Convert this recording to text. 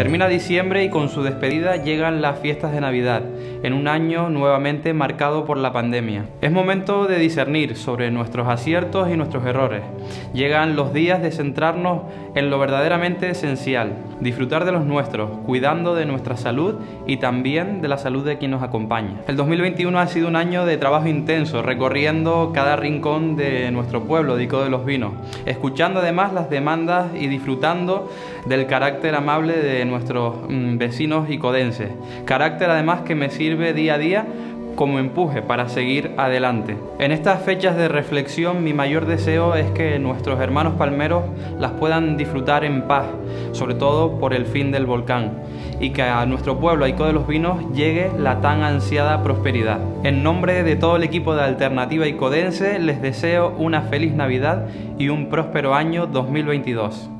Termina diciembre y con su despedida llegan las fiestas de Navidad, en un año nuevamente marcado por la pandemia. Es momento de discernir sobre nuestros aciertos y nuestros errores. Llegan los días de centrarnos en lo verdaderamente esencial, disfrutar de los nuestros, cuidando de nuestra salud y también de la salud de quien nos acompaña. El 2021 ha sido un año de trabajo intenso, recorriendo cada rincón de nuestro pueblo, Dico de los Vinos, escuchando además las demandas y disfrutando del carácter amable de nuestros mm, vecinos y. Carácter además que me sirve día a día como empuje para seguir adelante. En estas fechas de reflexión mi mayor deseo es que nuestros hermanos palmeros las puedan disfrutar en paz, sobre todo por el fin del volcán, y que a nuestro pueblo Aico de los Vinos llegue la tan ansiada prosperidad. En nombre de todo el equipo de Alternativa Icodense les deseo una feliz Navidad y un próspero año 2022.